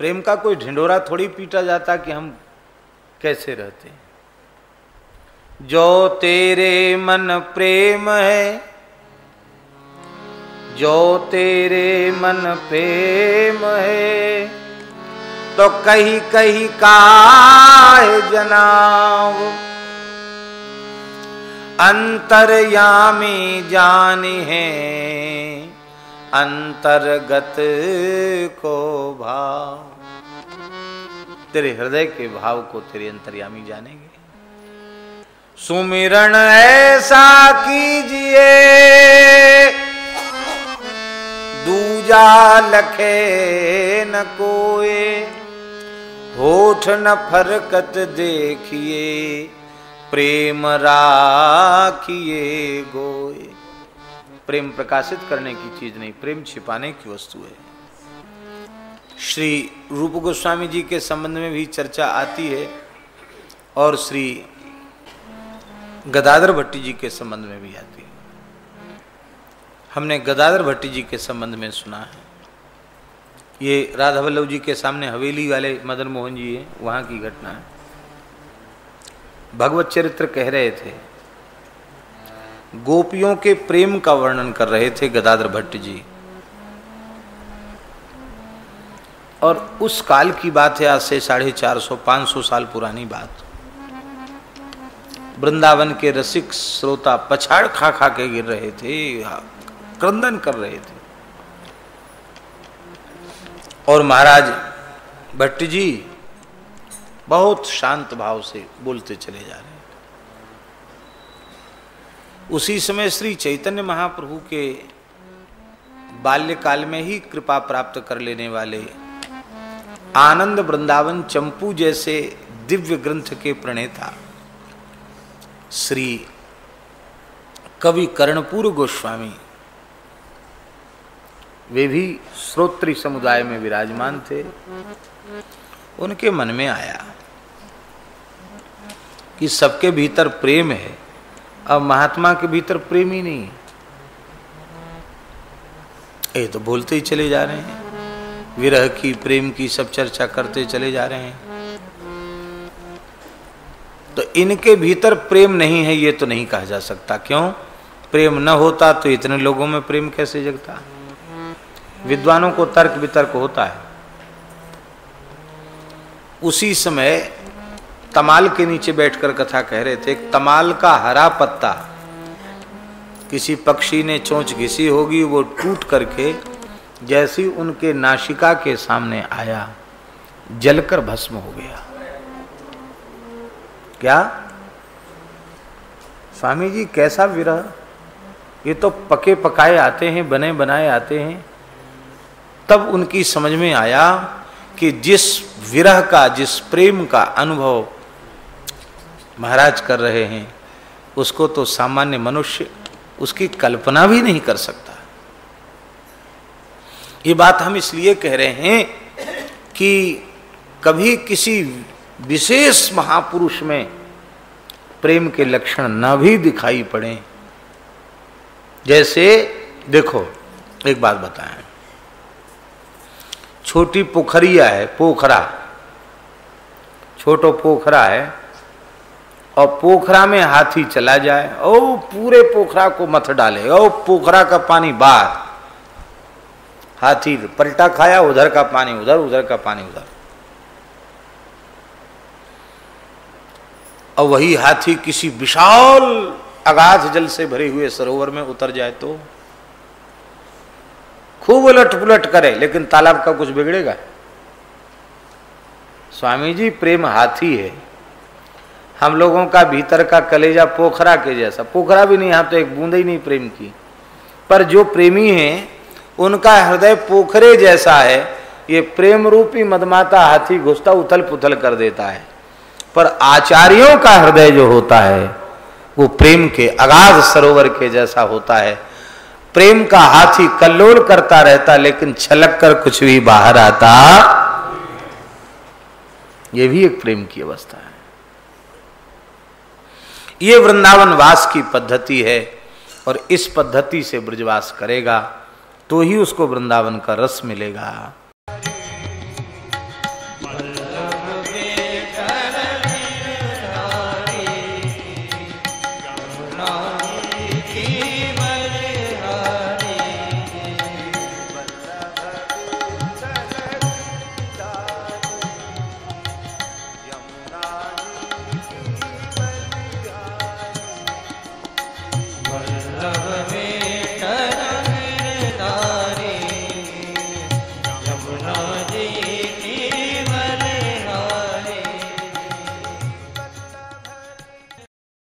प्रेम का कोई ढिंडोरा थोड़ी पीटा जाता कि हम कैसे रहते? हैं जो तेरे मन प्रेम है, जो तेरे मन प्रेम है तो कही कही का जनाब? अंतरयामी जानी है, अंतर्गत को भाव। तेरे हृदय के भाव को तेरे अंतर्यामी जानेंगे। सुमिरण ऐसा कीजिए। दूजा लखे न कोए, होठ न फरकत देखिए, प्रेम राखिए गोए। प्रेम प्रकाशित करने की चीज़ नहीं, प्रेम छिपाने की वस्तु है। श्री रूप गोस्वामी जी के संबंध में भी चर्चा आती है और श्री गदाधर भट्टी जी के संबंध में भी आती है। हमने गदाधर भट्टी जी के संबंध में सुना है। ये राधा वल्लभ जी के सामने हवेली वाले मदन मोहन जी हैं, वहाँ की घटना है। भगवत चरित्र कह रहे थे, गोपियों के प्रेम का वर्णन कर रहे थे गदाधर भट्ट जी। और उस काल की बात है, आज से साढ़े चार सौ, पाँच सौ साल पुरानी बात। वृंदावन के रसिक श्रोता पछाड़ खा खा के गिर रहे थे क्रंदन कर रहे थे। और महाराज भट्ट जी बहुत शांत भाव से बोलते चले जा रहे उसी समय श्री चैतन्य महाप्रभु के बाल्यकाल में ही कृपा प्राप्त कर लेने वाले आनंद वृंदावन चंपू जैसे दिव्य ग्रंथ के प्रणेता। श्री कवि कर्णपुर गोस्वामी, वे भी श्रोत्री समुदाय में विराजमान थे। उनके मन में आया कि सबके भीतर प्रेम है, अब महात्मा के भीतर प्रेम ही नहीं। है ये तो बोलते ही चले जा रहे हैं। विरह की, प्रेम की सब चर्चा करते चले जा रहे हैं। तो इनके भीतर प्रेम नहीं है, ये तो नहीं कहा जा सकता। क्यों? प्रेम न होता तो इतने लोगों में प्रेम कैसे जगता? विद्वानों को तर्क वितर्क होता है। उसी समय तमाल के नीचे बैठकर कथा कह रहे थे, तमाल का हरा पत्ता, किसी पक्षी ने चोंच घिसी होगी, वो टूट करके जैसी उनके नाशिका के सामने आया, जलकर भस्म हो गया। क्या? स्वामी जी, कैसा विरह? ये तो पके पकाए आते हैं, बने बनाए आते हैं। तब उनकी समझ में आया कि जिस विरह का, जिस प्रेम का अनुभव महाराज कर रहे हैं, उसको तो सामान्य मनुष्य उसकी कल्पना भी नहीं कर सकता। ये बात हम इसलिए कह रहे हैं कि कभी किसी विशेष महापुरुष में प्रेम के लक्षण न भी दिखाई पड़े। जैसे, देखो, एक बात बताएँ। छोटी पोखरिया है, पोखरा। छोटो पोखरा है, और पोखरा में हाथी चला जाए ओ पूरे पोखरा को मत डाले ओ पोखरा का पानी बाहर। हाथी पलटा खाया, उधर का पानी उधर उधर का पानी उधर। और वही हाथी किसी विशाल अगाध जल से भरे हुए सरोवर में उतर जाए तो खूब उलट पुलट करे, लेकिन तालाब का कुछ बिगड़ेगा। स्वामी जी प्रेम हाथी है। हम लोगों का भीतर का कलेजा पोखरा के जैसा। पोखरा भी नहीं यहाँ तो एक बूंद ही नहीं प्रेम की। पर जो प्रेमी है उनका हृदय पोखरे जैसा है, ये प्रेम रूपी मदमाता हाथी घुसता उथल पुथल कर देता है। पर आचार्यों का हृदय जो होता है, वो प्रेम के अगाध सरोवर के जैसा होता है। प्रेम का हाथी कल्लोल करता रहता, लेकिन छलक कर कुछ भी बाहर आता। ये भी एक प्रेम की अवस्था है। ये वृंदावन वास की पद्धति है, और इस पद्धति से ब्रजवास करेगा। तो ही उसको वृंदावन का रस मिलेगा।